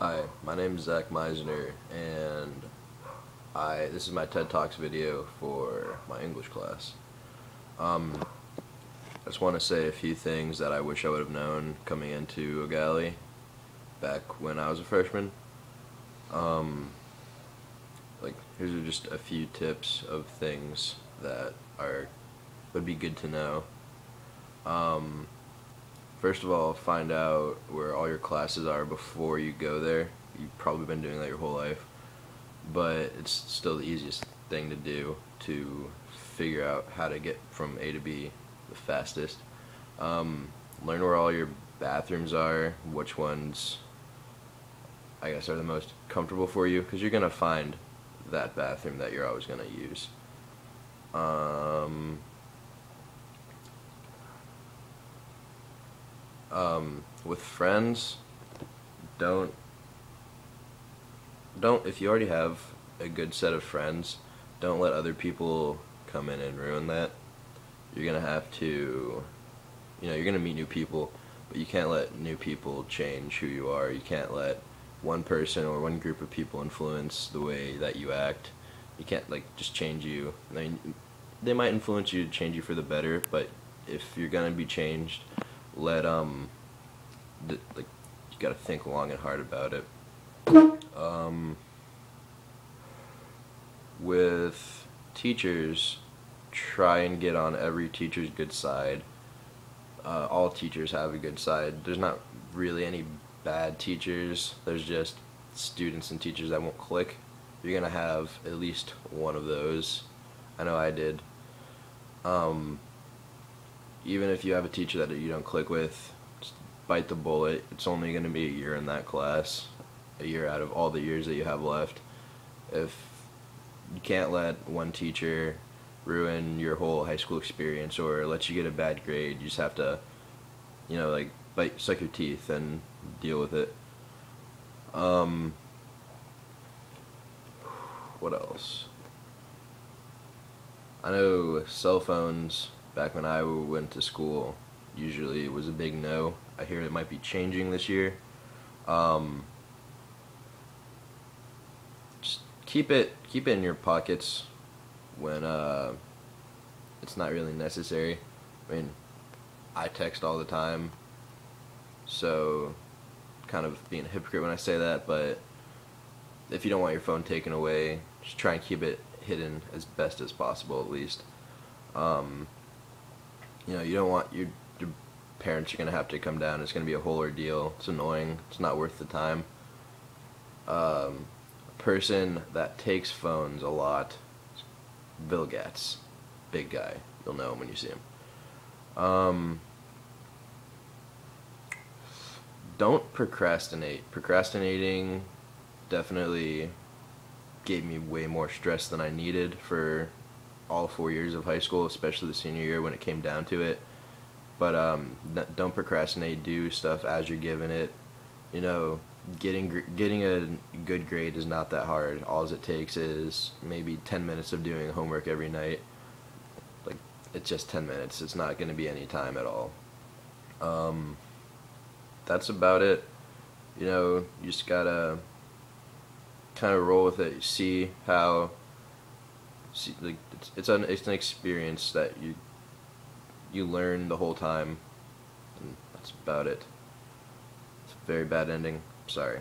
Hi, my name is Zach Meissner, and I this is my TED Talks video for my English class. Um, I just want to say a few things that I wish I would have known coming into O'Galley back when I was a freshman. Um, like here's just a few tips of things that are would be good to know. Um, First of all, find out where all your classes are before you go there. You've probably been doing that your whole life, but it's still the easiest thing to do to figure out how to get from A to B the fastest. Um, learn where all your bathrooms are, which ones I guess are the most comfortable for you, because you're gonna find that bathroom that you're always gonna use. Um, um, with friends, don't don't if you already have a good set of friends, don't let other people come in and ruin that. You're gonna have to, you know, you're gonna meet new people, but you can't let new people change who you are. You can't let one person or one group of people influence the way that you act. You can't like just change you. I mean, they might influence you to change you for the better, but if you're gonna be changed, let um like you got to think long and hard about it. Um, with teachers, try and get on every teacher's good side. Uh, all teachers have a good side. There's not really any bad teachers. There's just students and teachers that won't click. You're gonna have at least one of those. I know I did. Um, even if you have a teacher that you don't click with, bite the bullet. It's only going to be a year in that class, a year out of all the years that you have left. If you can't let one teacher ruin your whole high school experience or let you get a bad grade, you just have to, you know, like bite, suck your teeth and deal with it. Um, what else? I know cell phones back when I went to school, usually it was a big no. I hear it might be changing this year. Um, just keep it keep it in your pockets when uh, it's not really necessary. I mean, I text all the time, so kind of being a hypocrite when I say that, but if you don't want your phone taken away, just try and keep it hidden as best as possible at least. Um, you know, you don't want your your parents are gonna have to come down. It's gonna be a whole ordeal. It's annoying. It's not worth the time. Um, a person that takes phones a lot, Bill Gates, big guy. You'll know him when you see him. Um, don't procrastinate. Procrastinating definitely gave me way more stress than I needed for all four years of high school, especially the senior year when it came down to it. But um, don't procrastinate. Do stuff as you're given it. You know, getting getting a good grade is not that hard. All it takes is maybe ten minutes of doing homework every night. Like it's just ten minutes. It's not going to be any time at all. Um, that's about it. You know, you just gotta kind of roll with it. See how see, like it's it's an it's an experience that you you learn the whole time, and that's about it. It's a very bad ending. Sorry.